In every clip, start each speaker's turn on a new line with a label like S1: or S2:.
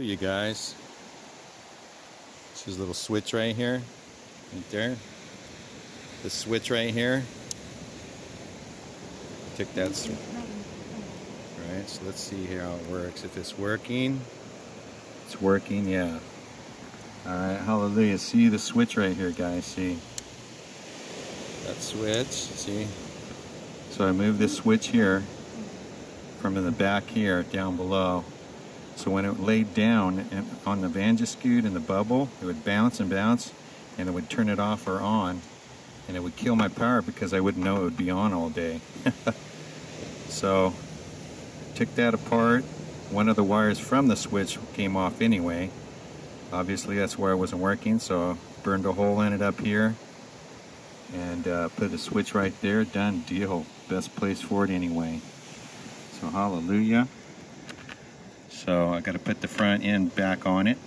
S1: you guys. This little switch right here, right there. The switch right here. Took that. Right, so let's see here how it works. If it's working, it's working, yeah. All right, hallelujah. See the switch right here, guys. See that switch. See. So I move this switch here from in the back here down below so when it laid down on the Vangiscoot and the bubble, it would bounce and bounce and it would turn it off or on and it would kill my power because I wouldn't know it would be on all day. so took that apart. One of the wires from the switch came off anyway. Obviously that's where it wasn't working so burned a hole in it up here and uh, put a switch right there. Done deal. Best place for it anyway. So hallelujah. So I got to put the front end back on it.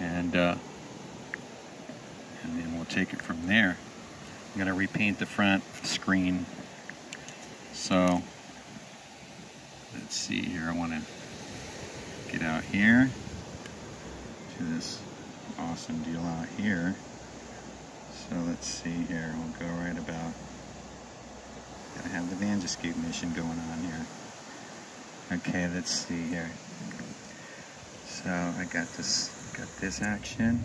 S1: And, uh, and then we'll take it from there. I'm going to repaint the front screen. So let's see here. I want to get out here to this awesome deal out here. So let's see here. We'll go right about. Gotta have the Vangiscoot mission going on here. Okay, let's see here. So I got this got this action.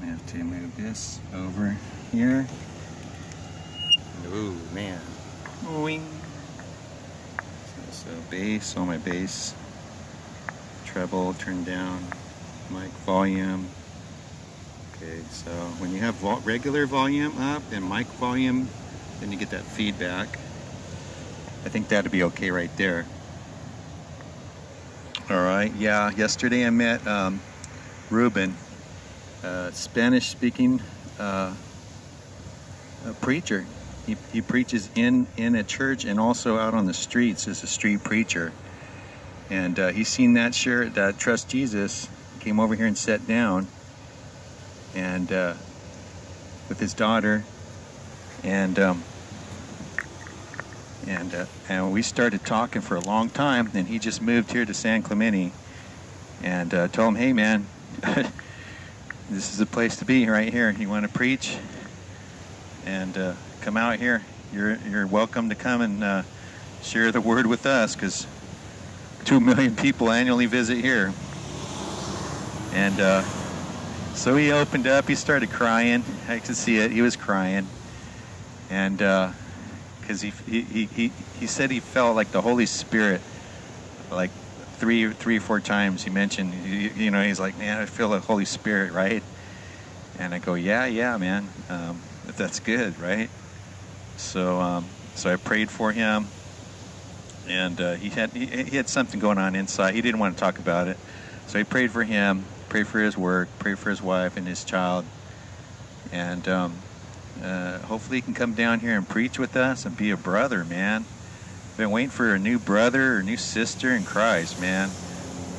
S1: I have to move this over here. Ooh man. Wing. So, so bass on my bass. Treble turned down. Mic volume. Okay, so when you have regular volume up and mic volume, then you get that feedback. I think that'd be okay right there. All right, yeah, yesterday I met um, Ruben, uh, Spanish-speaking uh, preacher. He, he preaches in, in a church and also out on the streets as a street preacher. And uh, he's seen that shirt, that Trust Jesus, came over here and sat down and uh, with his daughter and um, and uh, and we started talking for a long time. And he just moved here to San Clemente, and uh, told him, "Hey, man, this is the place to be right here. You want to preach, and uh, come out here. You're you're welcome to come and uh, share the word with us, because two million people annually visit here." And uh, so he opened up. He started crying. I could see it. He was crying, and uh, because he, he, he, he said he felt like the Holy Spirit, like three, three or four times he mentioned, you, you know, he's like, man, I feel the Holy Spirit, right? And I go, yeah, yeah, man, um, that's good, right? So, um, so I prayed for him, and uh, he had he, he, had something going on inside. He didn't want to talk about it, so I prayed for him, prayed for his work, prayed for his wife and his child, and um, uh, hopefully he can come down here and preach with us and be a brother, man. Been waiting for a new brother or new sister in Christ, man.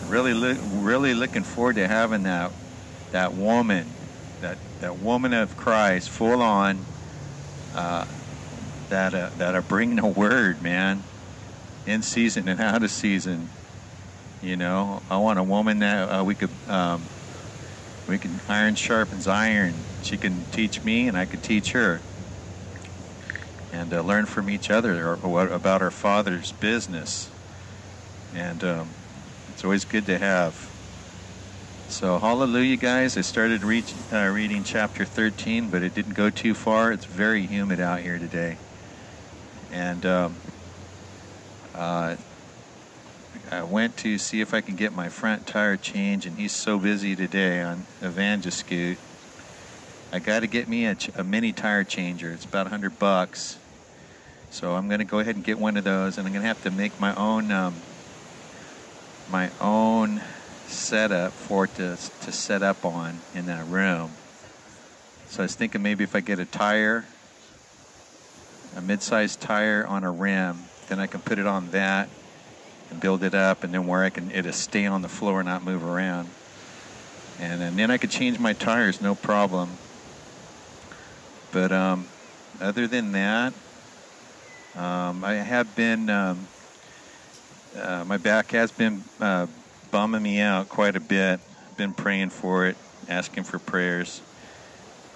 S1: Really, really looking forward to having that that woman, that that woman of Christ, full on. Uh, that uh, that are bringing a word, man, in season and out of season. You know, I want a woman that uh, we could um, we can iron sharpens iron she can teach me and I could teach her and uh, learn from each other about our Father's business. And um, it's always good to have. So, hallelujah, guys. I started uh, reading chapter 13, but it didn't go too far. It's very humid out here today. And um, uh, I went to see if I can get my front tire changed, and he's so busy today on a Evangiscoot I got to get me a, a, mini tire changer. It's about 100 bucks. So I'm going to go ahead and get one of those, and I'm going to have to make my own um, my own setup for it to, to set up on in that room. So I was thinking maybe if I get a tire, a mid-sized tire on a rim, then I can put it on that and build it up, and then where I can it'll stay on the floor and not move around. And, and then I could change my tires, no problem. But um, other than that, um, I have been um, uh, my back has been uh, bumming me out quite a bit. Been praying for it, asking for prayers,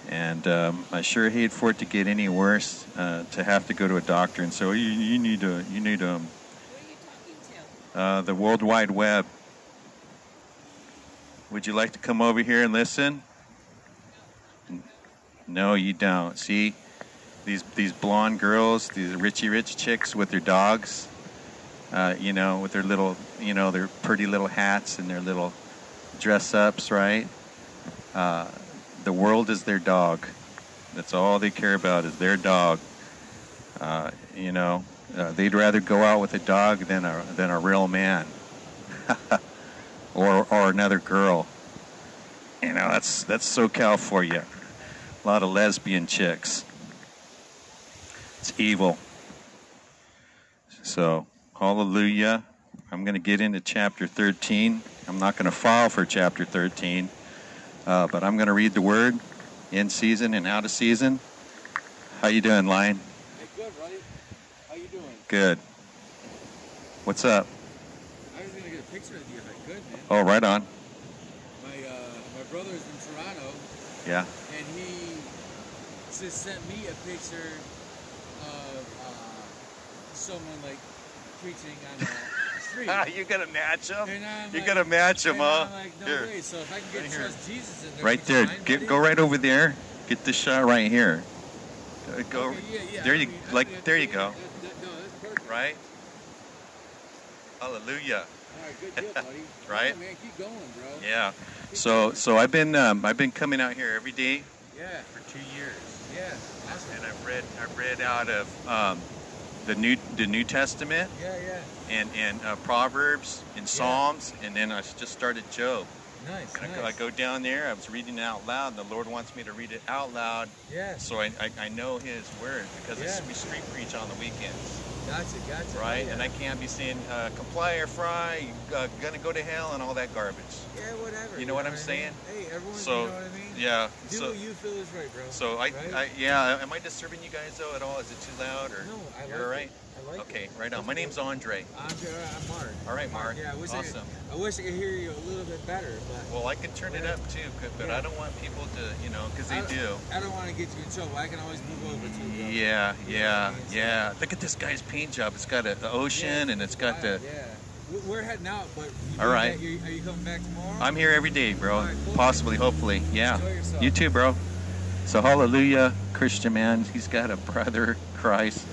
S1: and um, I sure hate for it to get any worse. Uh, to have to go to a doctor and say, oh, you, you need to, you need um,
S2: Who are you talking to?
S1: uh, the World Wide Web. Would you like to come over here and listen? No, you don't. See, these these blonde girls, these richy rich chicks with their dogs, uh, you know, with their little, you know, their pretty little hats and their little dress ups, right? Uh, the world is their dog. That's all they care about is their dog. Uh, you know, uh, they'd rather go out with a dog than a than a real man, or or another girl. You know, that's that's SoCal for you. A lot of lesbian chicks. It's evil. So, hallelujah. I'm going to get into chapter 13. I'm not going to file for chapter 13, uh, but I'm going to read the word in season and out of season. How you doing, Lion?
S3: Good. How you doing?
S1: Good. What's up?
S3: I was gonna get a picture of you if I could, man.
S1: Oh, right on.
S3: My uh, my brother's in Toronto,
S1: Yeah.
S3: Just sent me a picture of uh, someone like preaching on the street.
S1: you gonna match him? You're
S3: like-
S1: gonna match him, huh?
S3: Like, no
S1: Here.
S3: way. So if I can get
S1: Right here.
S3: trust Jesus in there,
S1: Right there. Get, go right over there. Get the shot right here. Go.
S3: Okay, yeah, yeah,
S1: There
S3: I
S1: you
S3: mean,
S1: like.
S3: that-
S1: There you go.
S3: no, that's.
S1: Right. Hallelujah.
S3: All right, good deal, buddy.
S1: Right?
S3: Yeah, man, keep going, bro.
S1: Yeah.
S3: Keep
S1: So
S3: going.
S1: so I've been um, I've been coming out here every day
S3: yeah,
S1: for two years,
S3: yeah,
S1: and I've read I've read out of um, the new the New Testament
S3: Yeah, yeah,
S1: and and uh, Proverbs and Psalms, and then I just started Job.
S3: nice,
S1: And I,
S3: nice.
S1: go, I go down there. I was reading it out loud, and the Lord wants me to read it out loud,
S3: yeah,
S1: so I I, I know His word because it's,
S3: Yeah.
S1: we street preach on the weekends.
S3: Gotcha, gotcha.
S1: right?
S3: Yeah.
S1: And I can't be saying uh, comply or fry, you uh, gonna go to hell, and all that garbage.
S3: Yeah, whatever.
S1: You know what I'm
S3: mean?
S1: saying?
S3: Hey, everyone,
S1: So,
S3: you know what I mean?
S1: Yeah.
S3: Do
S1: So,
S3: what you feel is right, bro.
S1: so I,
S3: right?
S1: I, yeah. Am I disturbing you guys though at all? Is it too loud or?
S3: no, I
S1: You're all right.
S3: it. Like
S1: Okay,
S3: it.
S1: right on. My name's Andre.
S3: I'm, I'm Mark.
S1: All right, Mark.
S3: Yeah, I wish
S1: Awesome.
S3: I, could, I wish I could hear you a little bit better, but
S1: Well, I can turn it up too, but
S3: Yeah.
S1: I don't want people to, you know, because they
S3: I,
S1: do.
S3: I don't want to get you in trouble. I can always move over to you.
S1: Yeah, yeah? Yeah. Look at this guy's paint job. It's got a, the ocean,
S3: Yeah,
S1: and it's got the.
S3: Yeah. We- We're heading out, but you
S1: All
S3: that- are you coming back tomorrow?
S1: I'm here every day, bro.
S3: Right, cool.
S1: Possibly, hopefully. Yeah.
S3: Enjoy.
S1: You too, bro. So hallelujah, Christian man. He's got a brother Christ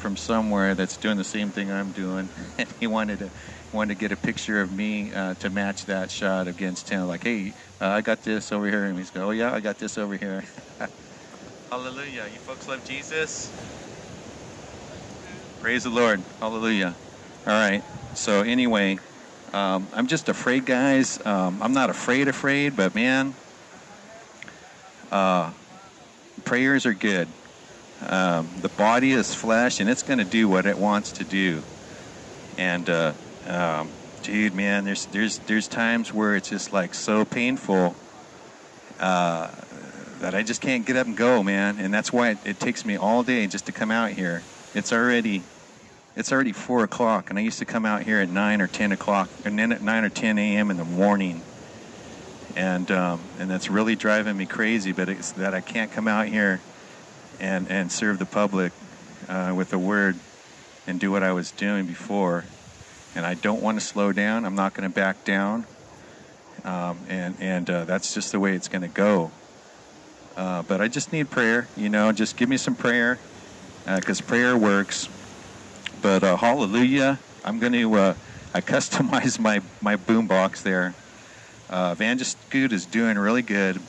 S1: from somewhere that's doing the same thing I'm doing, and he wanted to wanted to get a picture of me uh, to match that shot against him. Like, hey, uh, I got this over here, and he's go, oh yeah, I got this over here. hallelujah. You folks love Jesus. Praise the Lord. Hallelujah. All right. So anyway, um, I'm just afraid, guys. Um, I'm not afraid, afraid, but man, uh, prayers are good. Um, the body is flesh, and it's going to do what it wants to do. And uh, um, dude, man, there's there's there's times where it's just like so painful uh, that I just can't get up and go, man. And that's why it, it takes me all day just to come out here. It's already it's already four o'clock, and I used to come out here at nine or ten o'clock, and then at nine or ten a.m. in the morning and um, and that's really driving me crazy. But it's that I can't come out here and and serve the public uh, with the word and do what I was doing before. And I don't want to slow down. I'm not going to back down. Um, and and uh, that's just the way it's going to go. Uh, but I just need prayer. You know, just give me some prayer because prayer works. But uh, hallelujah, I'm going to. Uh, I customize my my boom box there. Uh, Evangelist Scoot is doing really good.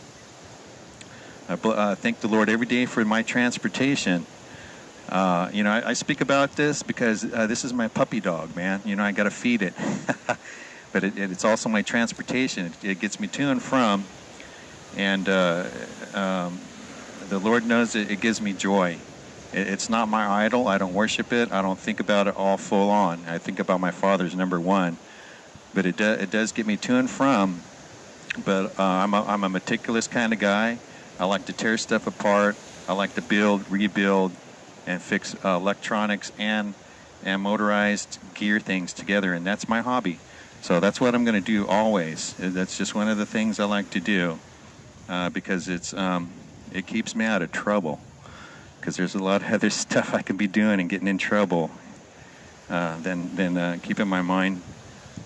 S1: I uh, thank the Lord every day for my transportation. Uh, you know, I, I speak about this because uh, this is my puppy dog, man. You know, I got to feed it. but it, it, it's also my transportation. It, it gets me to and from. And uh, um, the Lord knows it, it gives me joy. It, it's not my idol. I don't worship it. I don't think about it all full on. I think about my Father's number one. But it, do, it does get me to and from but uh, I'm, a, I'm a meticulous kind of guy. I like to tear stuff apart. I like to build, rebuild, and fix uh, electronics and and motorized gear things together, and that's my hobby. So that's what I'm going to do always. That's just one of the things I like to do uh, because it's um, it keeps me out of trouble. Because there's a lot of other stuff I can be doing and getting in trouble uh, than than uh, keeping my mind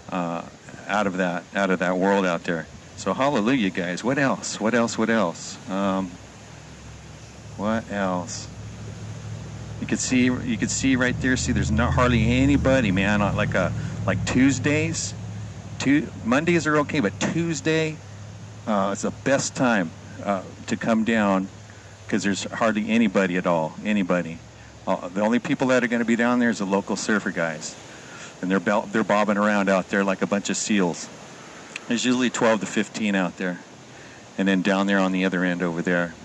S1: uh, out of that out of that world out there. So hallelujah, guys. What else? What else? What else? Um, what else? You could see you could see right there. See, there's not hardly anybody, man. On like a like Tuesdays, two Mondays are okay, but Tuesday, uh, it's the best time uh, to come down because there's hardly anybody at all. Anybody. Uh, the only people that are going to be down there is the local surfer guys, and they're they're bobbing around out there like a bunch of seals. There's usually 12 to 15 out there, and then down there on the other end over there.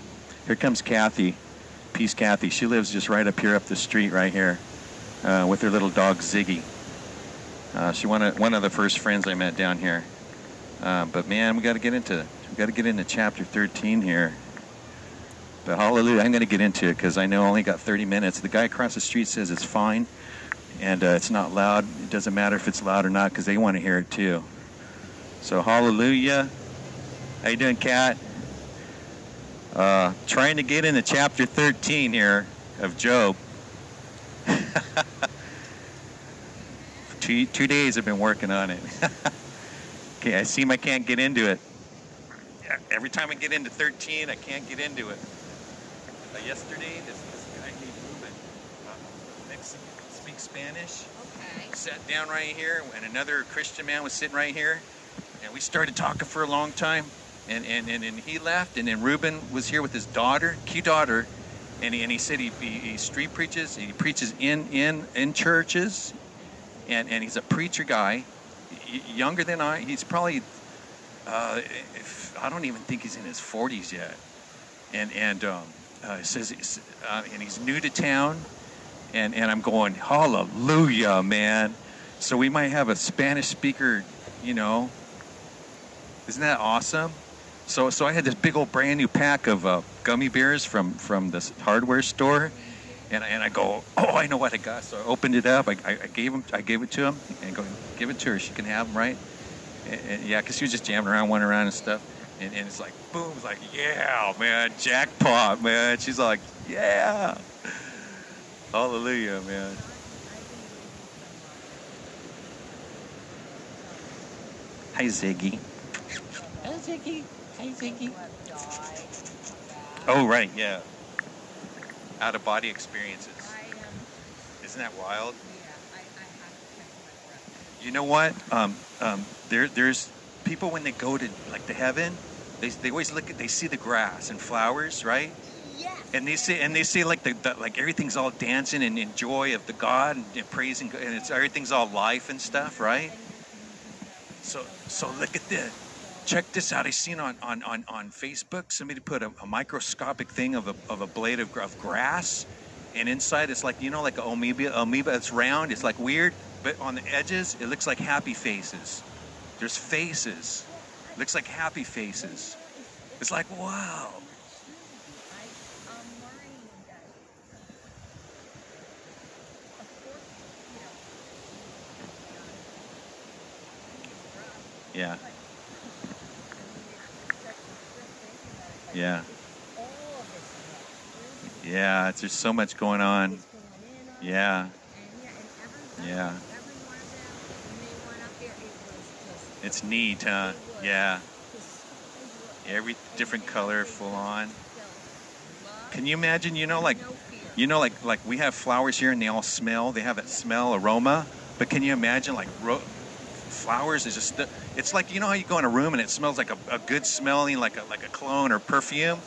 S1: Here comes Kathy, Peace Kathy. She lives just right up here up the street right here, uh, with her little dog Ziggy. Uh, she one of one of the first friends I met down here. Uh, but man, we got to get into we got to get into chapter 13 here. But hallelujah, I'm going to get into it because I know I only got 30 minutes. The guy across the street says it's fine, and uh, it's not loud. It doesn't matter if it's loud or not because they want to hear it too. So hallelujah. How you doing, Kat? Uh, trying to get into chapter 13 here of Job. two, two days I've been working on it. okay, I seem I can't get into it. Every time I get into 13, I can't get into it. Uh, yesterday, this, this guy named Ruben, uh, Mexican, speaks Spanish,
S2: Okay.
S1: sat down right here, and another Christian man was sitting right here, and we started talking for a long time. And, and, and, and he left, and then Ruben was here with his daughter, cute daughter, and he, and he said he, he, he street preaches, he preaches in, in, in churches, and, and he's a preacher guy, younger than I. He's probably, uh, if, I don't even think he's in his 40s yet. And, and um, uh, says, uh, and he's new to town, and, and I'm going, hallelujah, man. So we might have a Spanish speaker, you know. Isn't that awesome? So, so I had this big old brand new pack of uh, gummy bears from from this hardware store, and I, and I go, oh, I know what I got. So I opened it up. I, I, I gave him, I gave it to him, and go, give it to her. She can have them, right? And, and yeah, because she was just jamming around, one around and stuff. And, and it's like, boom, it's like, yeah, man, jackpot, man. She's like, yeah, hallelujah, man. Hi, Ziggy.
S2: Hi, Ziggy. Hi, Ziggy.
S1: Oh, right, yeah. Out of body experiences. Isn't that wild?
S2: yeah, I, I have to catch my breath.
S1: You know what? Um, um, there, there's people when they go to like the heaven, they, they always look at they see the grass and flowers, right?
S2: Yes.
S1: And they see and they see like the, the like everything's all dancing and in joy of the God and, and praising God, and it's everything's all life and stuff, right? So so look at this. Check this out. I seen on on on, on Facebook somebody put a, a microscopic thing of a, of a blade of, of grass, and inside it's like you know like an amoeba. Amoeba. It's round. It's like weird, but on the edges it looks like happy faces. There's faces. looks like happy faces. It's like wow.
S2: I, I'm worrying that, of course, you know,
S1: Yeah.
S2: but, I mean, it's such a trip thinking about it, but
S1: Yeah. Yeah. It's, there's so much going on. Yeah.
S2: yeah,
S1: It's neat, huh? Yeah. Every different color, full on. Can you imagine? You know, like you know, like like we have flowers here and they all smell. They have that smell aroma. But can you imagine like flowers is just it's like you know how you go in a room and it smells like a, a good smelling like a like a cologne or perfume.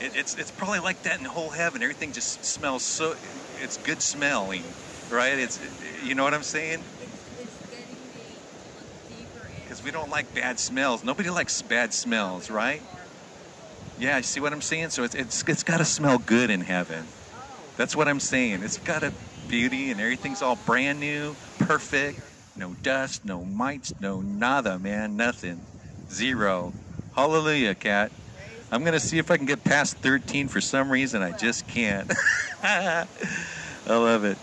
S1: It, it's it's probably like that in the whole heaven. Everything just smells so it's good smelling, right? It's you know what I'm saying?
S2: It's, it's getting me to look deeper in.
S1: Because we don't like bad smells. Nobody likes bad smells, right? Yeah, you see what I'm saying? So it's it's it's got to smell good in heaven. Oh. That's what I'm saying. It's got a beauty and everything's all brand new, perfect. No dust, no mites, no nada, man, nothing. Zero. Hallelujah, cat. I'm going to see if I can get past 13 for some reason. I just can't. I love it.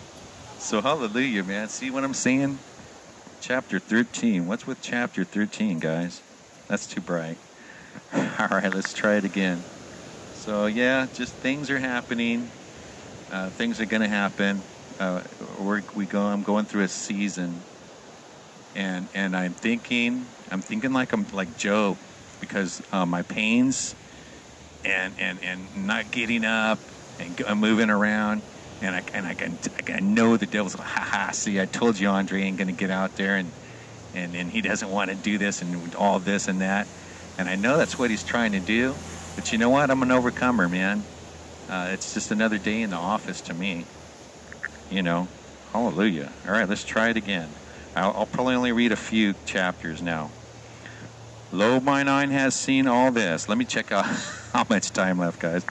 S1: So hallelujah, man. See what I'm saying? Chapter 13. What's with chapter 13, guys? That's too bright. All right, let's try it again. So yeah, just things are happening. Uh, things are going to happen. Uh, we're, we go. I'm going through a season, and and I'm thinking. I'm thinking like I'm like Job, because uh, my pains, and and and not getting up and go, moving around, and I and I can I can know the devil's like, ha ha. See, I told you Andre ain't going to get out there, and and and he doesn't want to do this and all this and that, and I know that's what he's trying to do. But you know what? I'm an overcomer, man. Uh, it's just another day in the office to me. You know, hallelujah. All right, let's try it again. I'll, I'll probably only read a few chapters now. Lo, mine eye has seen all this. Let me check out how much time left, guys.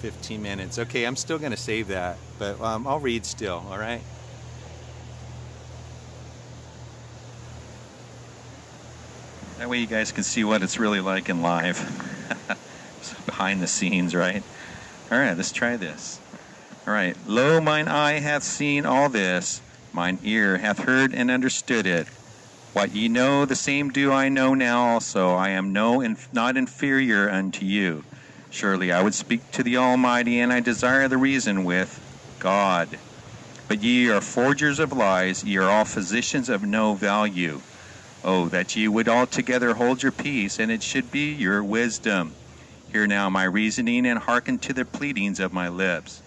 S1: Fifteen minutes. Okay, I'm still going to save that, but um, I'll read still. All right. That way you guys can see what it's really like in live. behind the scenes, right? All right, let's try this. All right. Lo, mine eye hath seen all this, mine ear hath heard and understood it. What ye know, the same do I know now also. I am no inf- not inferior unto you. Surely I would speak to the Almighty, and I desire the reason with God. But ye are forgers of lies, ye are all physicians of no value. Oh, that ye would altogether hold your peace, and it should be your wisdom. Hear now my reasoning, and hearken to the pleadings of my lips.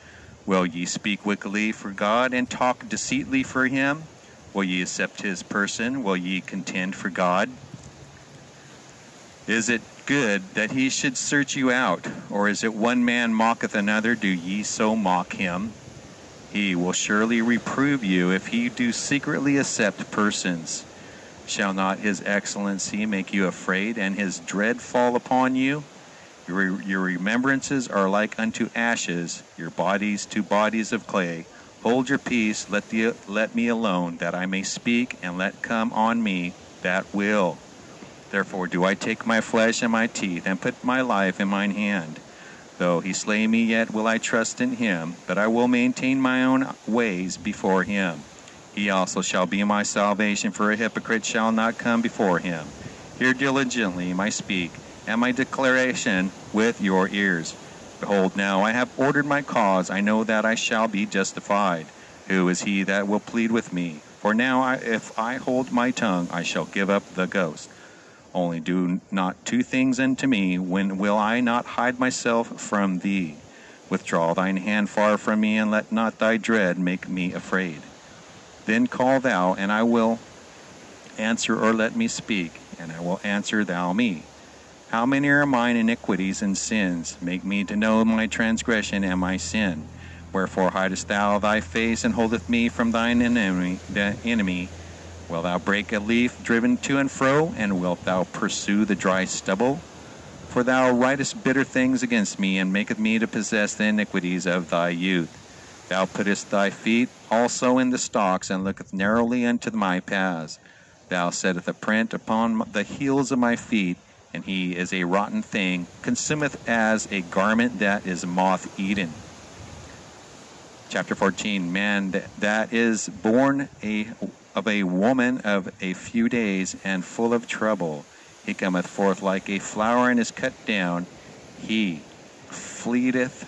S1: Will ye speak wickedly for God, and talk deceitly for him? Will ye accept his person? Will ye contend for God? Is it good that he should search you out? Or is it one man mocketh another? Do ye so mock him? He will surely reprove you if he do secretly accept persons. Shall not his excellency make you afraid, and his dread fall upon you? Your, your remembrances are like unto ashes, your bodies to bodies of clay. Hold your peace, let, the, let me alone, that I may speak, and let come on me that will. Therefore do I take my flesh and my teeth, and put my life in mine hand. Though he slay me, yet will I trust in him, but I will maintain my own ways before him. He also shall be my salvation, for a hypocrite shall not come before him. Hear diligently my speak, and my declaration with your ears. Behold, now I have ordered my cause, I know that I shall be justified. Who is he that will plead with me? For now, I, if I hold my tongue, I shall give up the ghost. Only do not two things unto me, when will I not hide myself from thee? Withdraw thine hand far from me, and let not thy dread make me afraid. Then call thou, and I will answer, or let me speak, and I will answer thou me. How many are mine iniquities and sins? Make me to know my transgression and my sin. Wherefore hidest thou thy face and holdeth me from thine enemy? The enemy. Wilt thou break a leaf driven to and fro, and wilt thou pursue the dry stubble? For thou writest bitter things against me, and maketh me to possess the iniquities of thy youth. Thou puttest thy feet also in the stocks, and looketh narrowly unto my paths. Thou settest a print upon the heels of my feet, and he is a rotten thing, consumeth as a garment that is moth eaten. Chapter 14 Man that is born a, of a woman of a few days and full of trouble, he cometh forth like a flower and is cut down. He fleeteth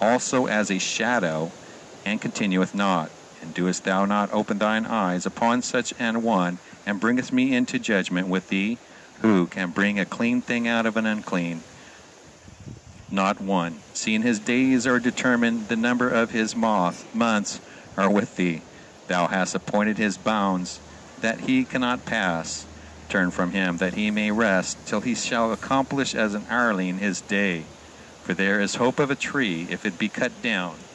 S1: also as a shadow, and continueth not. And doest thou not open thine eyes upon such an one, and bringest me into judgment with thee? Who can bring a clean thing out of an unclean? Not one. Seeing his days are determined, the number of his moth, months are with thee. Thou hast appointed his bounds, that he cannot pass. Turn from him, that he may rest, till he shall accomplish as an hireling his day. For there is hope of a tree, if it be cut down.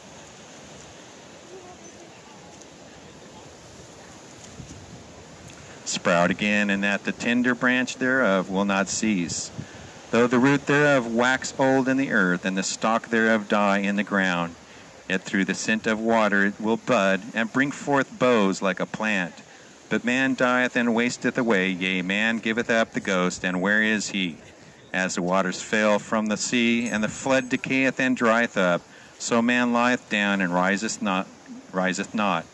S1: Sprout again, and that the tender branch thereof will not cease. Though the root thereof wax old in the earth, and the stalk thereof die in the ground, yet through the scent of water it will bud, and bring forth boughs like a plant. But man dieth and wasteth away, yea, man giveth up the ghost, and where is he? As the waters fail from the sea, and the flood decayeth and drieth up, so man lieth down and riseth not, riseth not.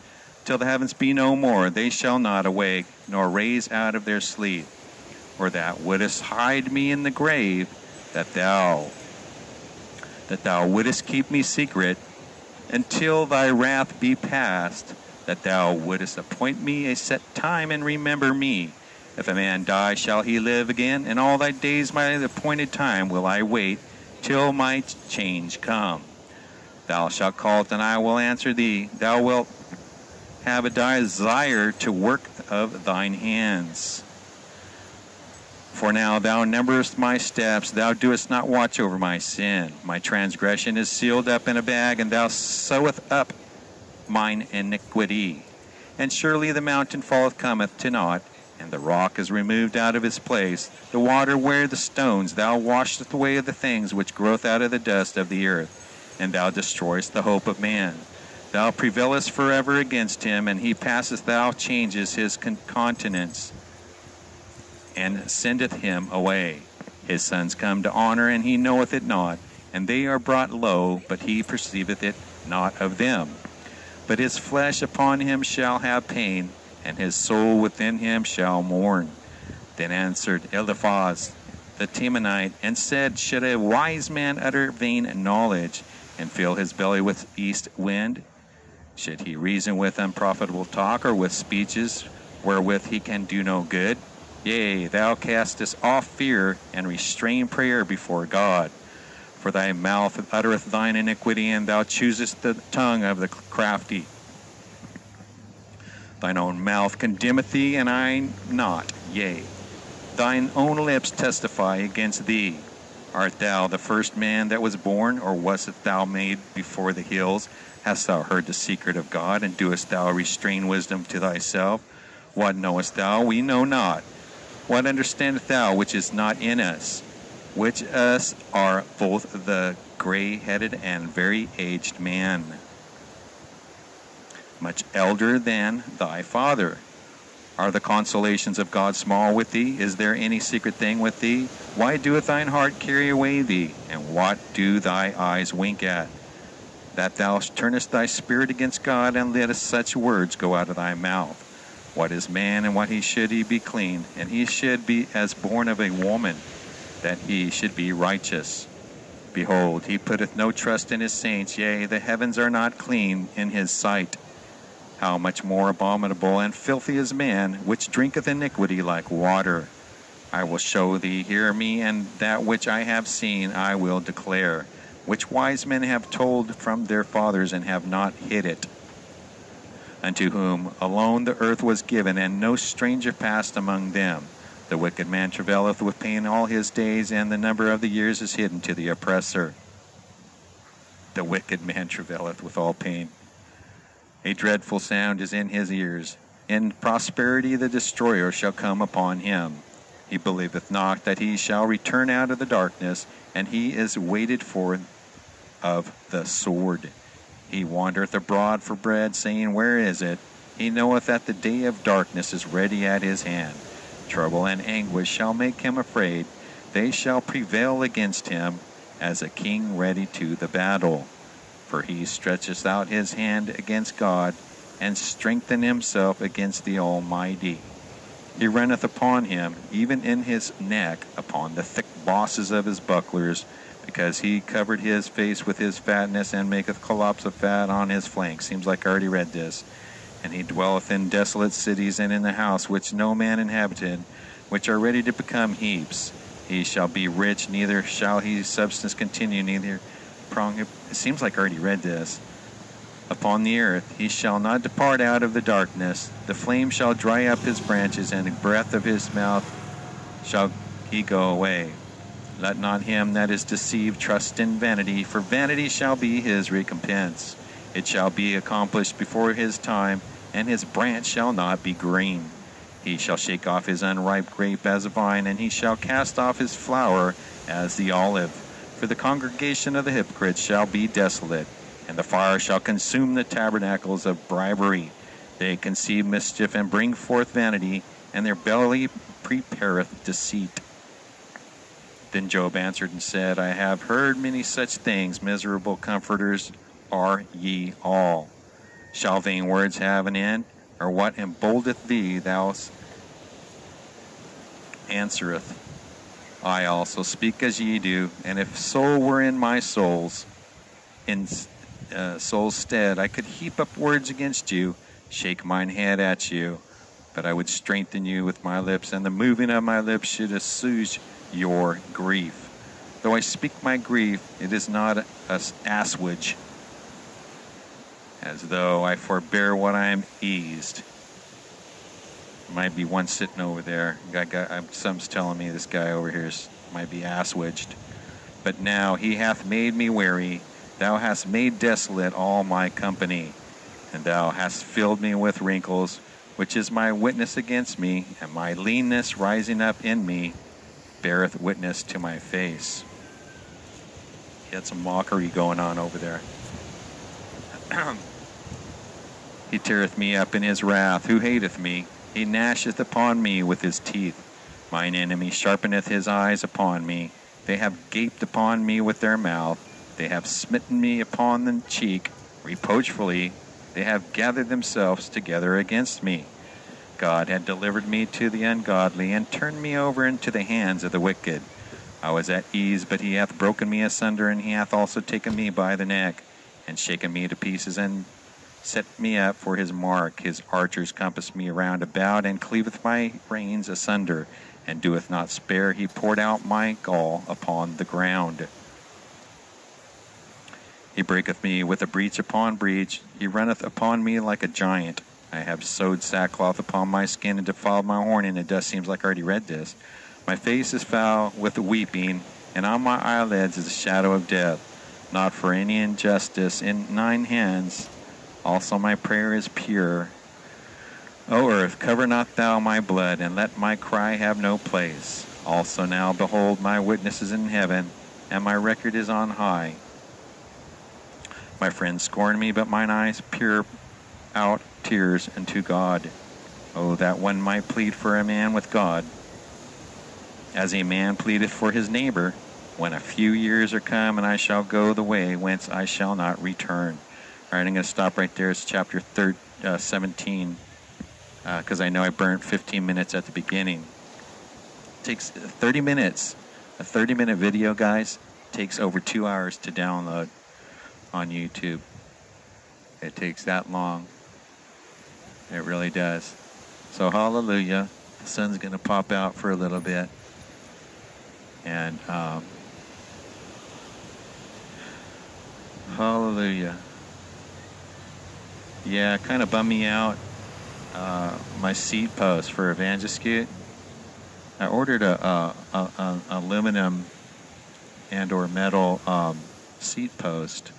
S1: Till the heavens be no more, they shall not awake, nor raise out of their sleep. Or that wouldest hide me in the grave, that thou, that thou wouldest keep me secret, until thy wrath be past, that thou wouldest appoint me a set time and remember me. If a man die, shall he live again? And all thy days, my appointed time, will I wait till my change come. Thou shalt call it, and I will answer thee. Thou wilt have a desire to work of thine hands. For now thou numberest my steps, thou doest not watch over my sin. My transgression is sealed up in a bag, and thou sewest up mine iniquity. And surely the mountain falleth cometh to naught, and the rock is removed out of his place. The water where the stones, thou washest away of the things which growth out of the dust of the earth, and thou destroyest the hope of man. Thou prevailest forever against him, and he passeth, thou changes his con- countenance, and sendeth him away. His sons come to honor, and he knoweth it not, and they are brought low, but he perceiveth it not of them. But his flesh upon him shall have pain, and his soul within him shall mourn. Then answered Eliphaz the Temanite, and said, Should a wise man utter vain knowledge, and fill his belly with east wind? Should he reason with unprofitable talk, or with speeches wherewith he can do no good? Yea, thou castest off fear, and restrain prayer before God. For thy mouth uttereth thine iniquity, and thou choosest the tongue of the crafty. Thine own mouth condemneth thee, and I not. Yea, thine own lips testify against thee. Art thou the first man that was born, or wast thou made before the hills? Hast thou heard the secret of God, and doest thou restrain wisdom to thyself? What knowest thou? We know not. What understandest thou which is not in us? Which us are both the gray headed and very aged man, much elder than thy father. Are the consolations of God small with thee? Is there any secret thing with thee? Why doeth thine heart carry away thee? And what do thy eyes wink at? That thou turnest thy spirit against God, and lettest such words go out of thy mouth. What is man, and what he should he be clean, and he should be as born of a woman, that he should be righteous. Behold, he putteth no trust in his saints, yea, the heavens are not clean in his sight. How much more abominable and filthy is man, which drinketh iniquity like water. I will show thee, hear me, and that which I have seen I will declare, which wise men have told from their fathers and have not hid it. Unto whom alone the earth was given, and no stranger passed among them. The wicked man travaileth with pain all his days, and the number of the years is hidden to the oppressor. The wicked man travaileth with all pain. A dreadful sound is in his ears. In prosperity the destroyer shall come upon him. He believeth not that he shall return out of the darkness, and he is waited for of the sword. He wandereth abroad for bread, saying, Where is it? He knoweth that the day of darkness is ready at his hand. Trouble and anguish shall make him afraid. They shall prevail against him as a king ready to the battle. For he stretcheth out his hand against God, and strengthen himself against the Almighty. He runneth upon him, even in his neck, upon the thick bosses of his bucklers, because he covered his face with his fatness, and maketh collops of fat on his flanks. Seems like I already read this. And he dwelleth in desolate cities, and in the house which no man inhabited, which are ready to become heaps. He shall be rich, neither shall his substance continue, neither prong. It seems like I already read this. Upon the earth he shall not depart out of the darkness. The flame shall dry up his branches, and the breath of his mouth shall he go away. Let not him that is deceived trust in vanity, for vanity shall be his recompense. It shall be accomplished before his time, and his branch shall not be green. He shall shake off his unripe grape as a vine, and he shall cast off his flower as the olive. For the congregation of the hypocrites shall be desolate, and the fire shall consume the tabernacles of bribery. They conceive mischief and bring forth vanity, and their belly prepareth deceit. Then Job answered and said, I have heard many such things. Miserable comforters are ye all. Shall vain words have an end? Or what emboldeth thee, thou answereth? I also speak as ye do, and if soul were in my soul's in uh, soul's stead, I could heap up words against you, shake mine head at you, but I would strengthen you with my lips, and the moving of my lips should assuage your grief. Though I speak my grief, it is not a assuage, as though I forbear what I am eased. Might be one sitting over there. Got, some's telling me this guy over here is, might be assuaged. But now he hath made me weary. Thou hast made desolate all my company, and thou hast filled me with wrinkles, which is my witness against me, and my leanness rising up in me beareth witness to my face. He had some mockery going on over there. he teareth me up in his wrath. Who hateth me? He gnasheth upon me with his teeth. Mine enemy sharpeneth his eyes upon me. They have gaped upon me with their mouth. They have smitten me upon the cheek reproachfully. They have gathered themselves together against me. God had delivered me to the ungodly and turned me over into the hands of the wicked. I was at ease, but he hath broken me asunder, and he hath also taken me by the neck, and shaken me to pieces, and set me up for his mark. His archers compass me round about, and cleaveth my reins asunder, and doeth not spare. He poured out my gall upon the ground. He breaketh me with a breach upon breach. He runneth upon me like a giant. I have sewed sackcloth upon my skin and defiled my horn, and it does seems like I already read this. My face is foul with weeping, and on my eyelids is a shadow of death. Not for any injustice in nine hands. Also my prayer is pure. O earth, cover not thou my blood, and let my cry have no place. Also now, behold, my witness is in heaven, and my record is on high. My friends scorn me, but mine eyes peer out tears unto God. Oh, that one might plead for a man with God, as a man pleadeth for his neighbor, when a few years are come, and I shall go the way whence I shall not return. All right, I'm going to stop right there. It's chapter 13, uh, 17, because uh, I know I burnt 15 minutes at the beginning. It takes 30 minutes. A 30 minute video, guys, takes over two hours to download on YouTube. It takes that long. It really does. So hallelujah. The sun's going to pop out for a little bit. And um, hallelujah. Yeah, kind of bummed me out. Uh, my seat post for Evangelist I ordered a, a, a, a aluminum and or metal um, seat post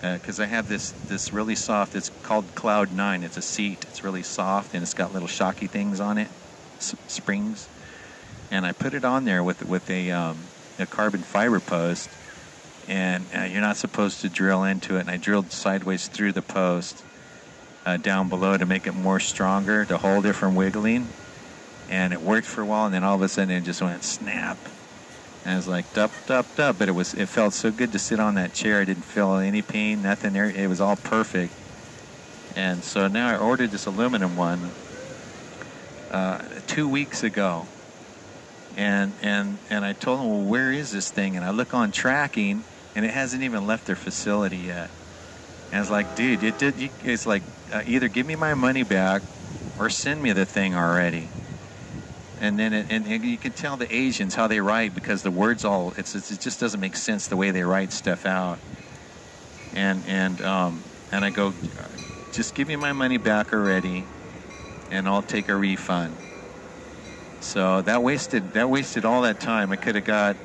S1: because uh, I have this this really soft. It's called Cloud Nine. It's a seat. It's really soft and it's got little shocky things on it, springs. And I put it on there with with a um, a carbon fiber post, and uh, you're not supposed to drill into it. And I drilled sideways through the post uh, down below to make it more stronger to hold it from wiggling. And it worked for a while, and then all of a sudden it just went snap and I was like, dup, dup, dup. But it was, it felt so good to sit on that chair. I didn't feel any pain, nothing there. It was all perfect. And so now I ordered this aluminum one uh, two weeks ago. And, and, and I told them, well, where is this thing? And I look on tracking, and it hasn't even left their facility yet. And I was like, dude, it did. It's like uh, either give me my money back or send me the thing already and then it, and you can tell the Asians how they write because the words all it's, it's, it just doesn't make sense the way they write stuff out. And and um, and I go, just give me my money back already, and I'll take a refund. So that wasted that wasted all that time. I could have got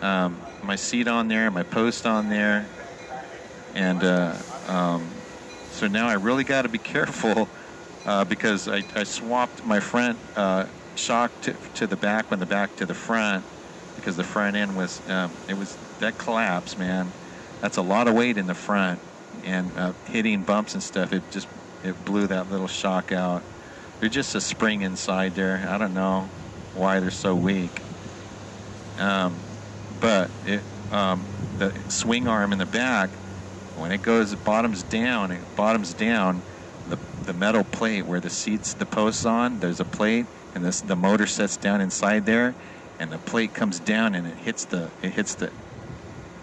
S1: um, my seat on there, my post on there, and uh, um, so now I really got to be careful uh, because I, I, swapped my front uh, shock to, to the back when the back to the front because the front end was um, it was that collapse man. That's a lot of weight in the front and uh, hitting bumps and stuff it just it blew that little shock out. There's just a spring inside there. I don't know why they're so weak. Um, but it, um, the swing arm in the back, when it goes bottoms down, it bottoms down. The, the metal plate where the seats, the posts on, there's a plate, and this the motor sets down inside there, and the plate comes down and it hits the it hits the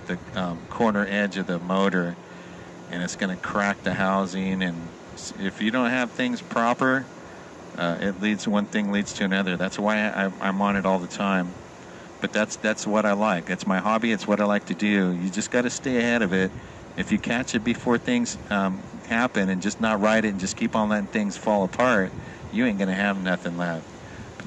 S1: the um, corner edge of the motor, and it's going to crack the housing. And if you don't have things proper, uh, it leads one thing leads to another. That's why I, I'm on it all the time. But that's that's what I like. It's my hobby. It's what I like to do. You just got to stay ahead of it. If you catch it before things um, happen and just not ride it and just keep on letting things fall apart, you ain't gonna have nothing left.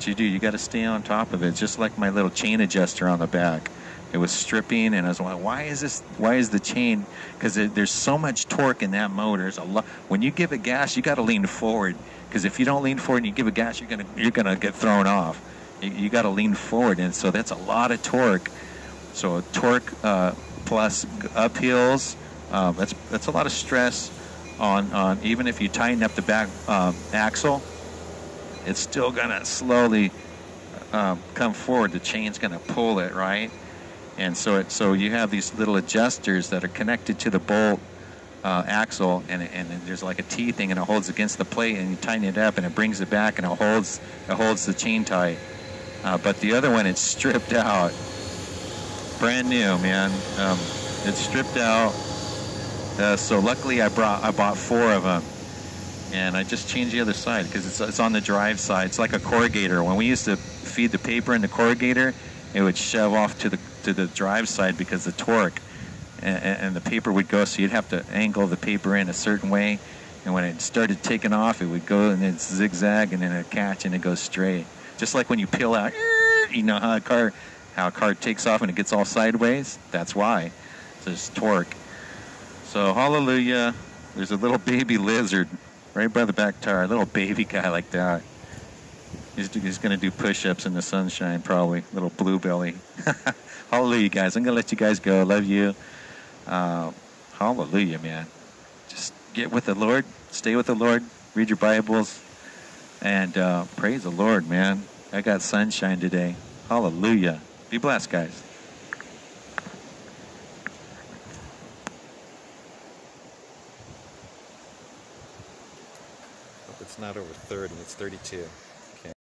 S1: But you do. You got to stay on top of it. Just like my little chain adjuster on the back. It was stripping, and I was like, "Why is this? Why is the chain? Because there's so much torque in that motor. There's a lot. When you give it gas, you got to lean forward. Because if you don't lean forward and you give it gas, you're gonna you're gonna get thrown off. You, you got to lean forward, and so that's a lot of torque. So torque uh, plus uphills. Um, that's that's a lot of stress on on even if you tighten up the back um, axle, it's still gonna slowly um, come forward. The chain's gonna pull it right, and so it so you have these little adjusters that are connected to the bolt uh, axle, and and there's like a T thing, and it holds against the plate, and you tighten it up, and it brings it back, and it holds it holds the chain tight. Uh, but the other one, it's stripped out, brand new, man. Um, it's stripped out. Uh, so luckily, I brought I bought four of them, and I just changed the other side because it's it's on the drive side. It's like a corrugator. When we used to feed the paper in the corrugator, it would shove off to the to the drive side because the torque, and, and the paper would go. So you'd have to angle the paper in a certain way, and when it started taking off, it would go and then zigzag, and then it catch and it goes straight. Just like when you peel out, you know how a car how a car takes off and it gets all sideways. That's why. There's torque. So hallelujah. There's a little baby lizard right by the back tire. Little baby guy like that. He's, he's going to do push-ups in the sunshine probably. Little blue belly. hallelujah, guys. I'm going to let you guys go. Love you. Uh, hallelujah, man. Just get with the Lord. Stay with the Lord. Read your Bibles. And uh, praise the Lord, man. I got sunshine today. Hallelujah. Be blessed, guys. Not over 30. It's 32.